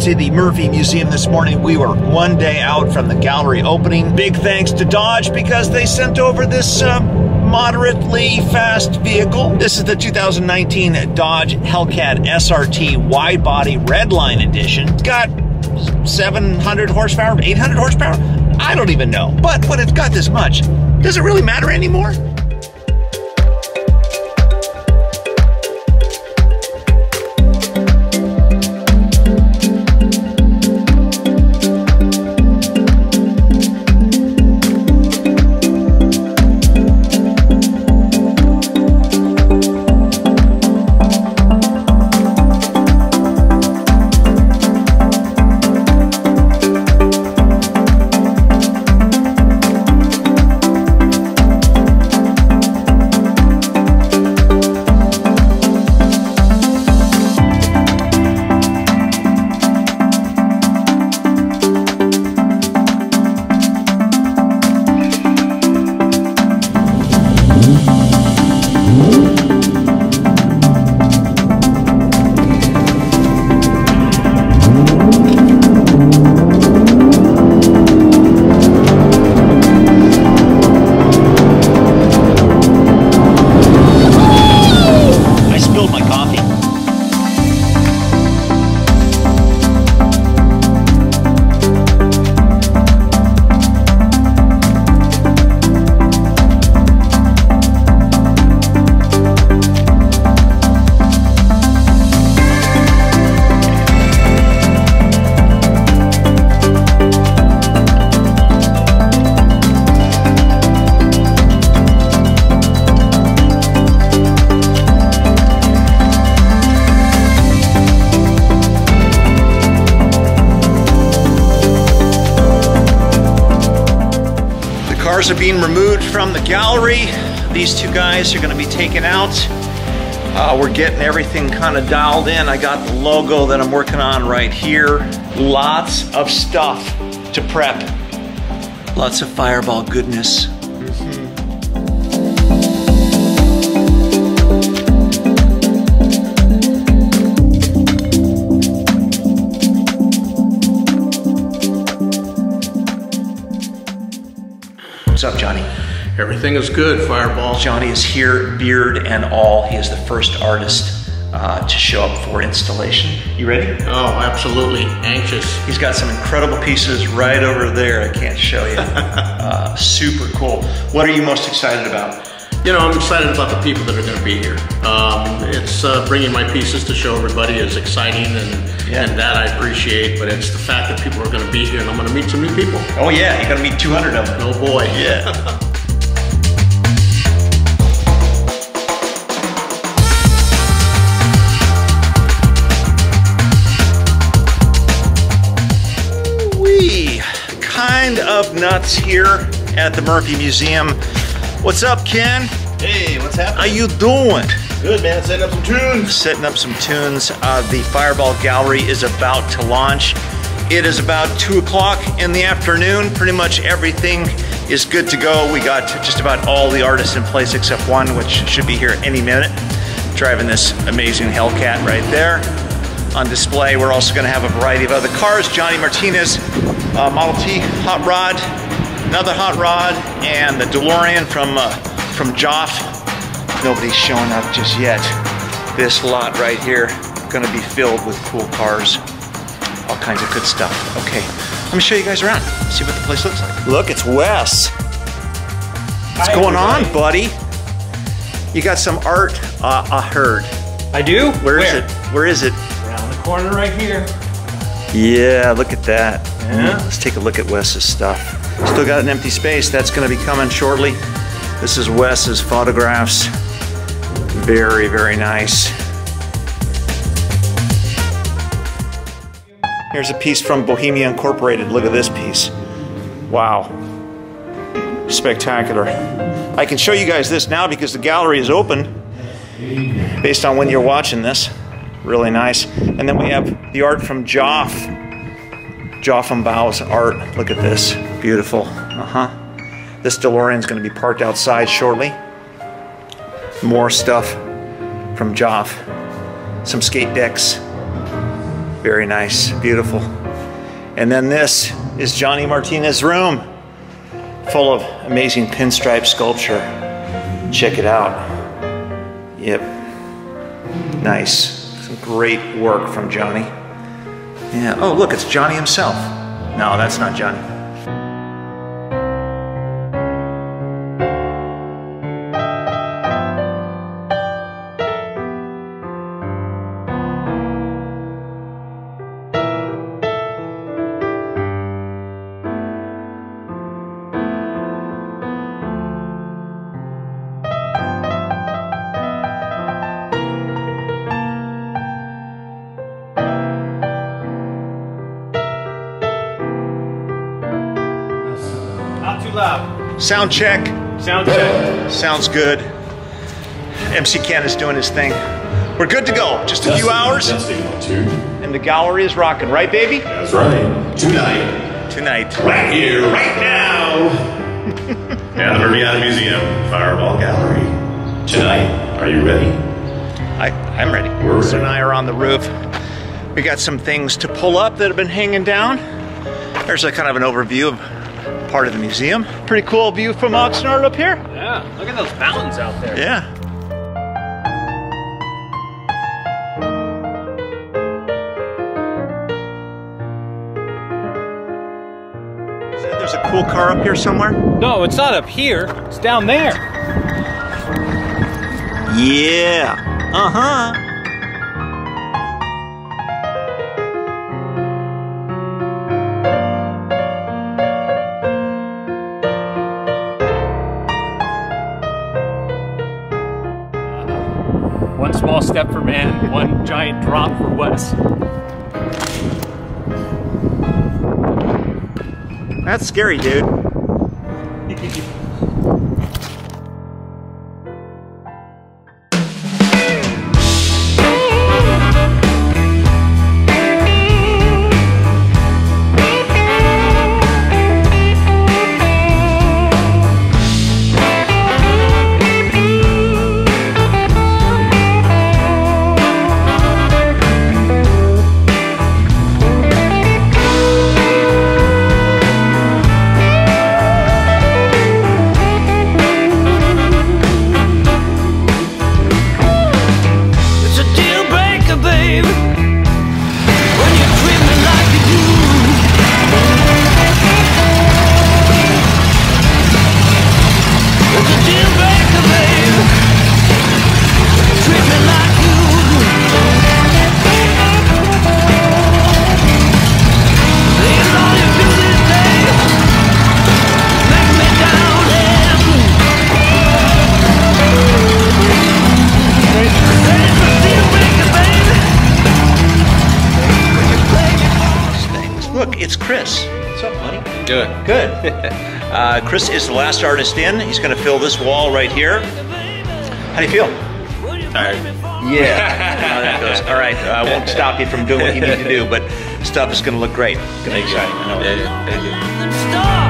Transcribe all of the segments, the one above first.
To the Murphy Museum this morning. We were one day out from the gallery opening. Big thanks to Dodge because they sent over this uh, moderately fast vehicle. This is the 2019 Dodge Hellcat SRT wide body Redline Edition. It's got 700 horsepower, 800 horsepower. I don't even know. But when it's got this much, does it really matter anymore? Are being removed from the gallery. These two guys are going to be taken out. Uh, we're getting everything kind of dialed in. I got the logo that I'm working on right here. Lots of stuff to prep. Lots of fireball goodness. What's up, Johnny? Everything is good, Fireball. Johnny is here, beard and all. He is the first artist uh, to show up for installation. You ready? Oh, absolutely. Anxious. He's got some incredible pieces right over there. I can't show you. uh, super cool. What are you most excited about? You know, I'm excited about the people that are going to be here. Um, it's uh, bringing my pieces to show everybody is exciting, and, Yeah. and that I appreciate. But it's the fact that people are going to be here, and I'm going to meet some new people. Oh yeah, you're gonna meet 200 of them. Oh boy. Yeah. We kind of nuts here at the Murphy Museum. What's up, Ken? Hey, what's happening? How you doing? Good, man. Setting up some tunes. setting up some tunes. Uh, the Fireball Gallery is about to launch. It is about 2 o'clock in the afternoon. Pretty much everything is good to go. We got just about all the artists in place except one, which should be here any minute. Driving this amazing Hellcat right there on display. We're also going to have a variety of other cars. Johnny Martinez, uh, Model T hot rod, another hot rod, and the DeLorean from uh, from Joff. Nobody's showing up just yet. This lot right here going to be filled with cool cars, all kinds of good stuff. Okay, let me show you guys around. See what the place looks like. Look, it's Wes. What's Hi, going on, buddy? You got some art. Uh, I heard. I do? Where is it? Where is it? Around the corner right here. Yeah, look at that. Yeah. Let's take a look at Wes's stuff. Still got an empty space. That's going to be coming shortly. This is Wes's photographs. Very, very nice. Here's a piece from Bohemia Incorporated. Look at this piece. Wow. Spectacular. I can show you guys this now because the gallery is open based on when you're watching this. Really nice. And then we have the art from Joff. Joffenbau's art. Look at this. Beautiful. Uh-huh. This DeLorean's going to be parked outside shortly. More stuff from Joff. Some skate decks. Very nice, beautiful. And then this is Johnny Martinez's room, full of amazing pinstripe sculpture. Check it out. Yep. Nice. Some great work from Johnny. Yeah. Oh, look, it's Johnny himself. No, that's not Johnny. Not too loud. Sound check. Sound check. Sounds good. MC Ken is doing his thing. We're good to go. Just a few hours, Testing one, two. and the gallery is rocking, right, baby? That's right. Tonight, Tonight. right here, right now, at the Murphy Auto Museum Fireball Gallery. Tonight, are you ready? I, I'm ready. We're Chris and. I are on the roof. We got some things to pull up that have been hanging down. There's a kind of an overview of part of the museum. Pretty cool view from Oxnard up here. Yeah, look at those mountains out there. Yeah. There's a cool car up here somewhere. No, it's not up here. It's down there. Yeah. Uh man, one giant drop for Wes. That's scary, dude. it's Chris. What's up, buddy? Good. Good. uh, Chris is the last artist in. He's going to fill this wall right here. How do you feel? Tired. Yeah. How that goes. All right. I won't stop you from doing what you need to do, but stuff is going to look great. Gonna be exciting. I know. Yeah, yeah,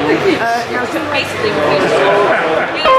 Uh, basically,